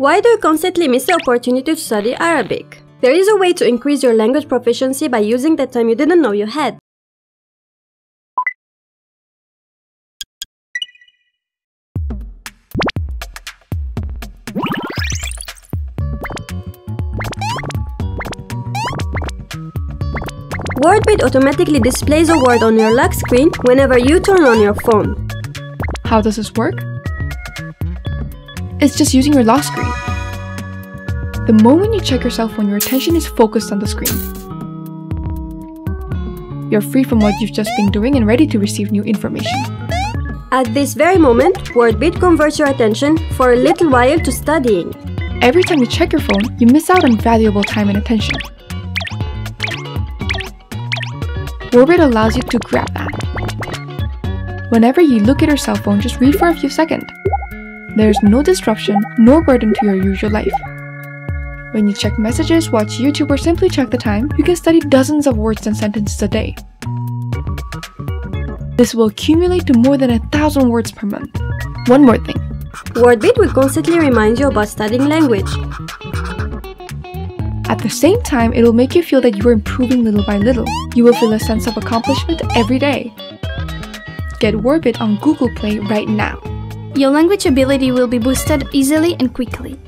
Why do you constantly miss the opportunity to study Arabic? There is a way to increase your language proficiency by using the time you didn't know you had. Wordbit automatically displays a word on your lock screen whenever you turn on your phone. How does this work? It's just using your lock screen. The moment you check your cell phone, your attention is focused on the screen. You're free from what you've just been doing and ready to receive new information. At this very moment, Wordbit converts your attention for a little while to studying. Every time you check your phone, you miss out on valuable time and attention. Wordbit allows you to grab that. Whenever you look at your cell phone, just read for a few seconds. There's no disruption nor burden to your usual life. When you check messages, watch YouTube, or simply check the time, you can study dozens of words and sentences a day. This will accumulate to more than a thousand words per month. One more thing. Wordbit will constantly remind you about studying language. At the same time, it will make you feel that you are improving little by little. You will feel a sense of accomplishment every day. Get Wordbit on Google Play right now. Your language ability will be boosted easily and quickly.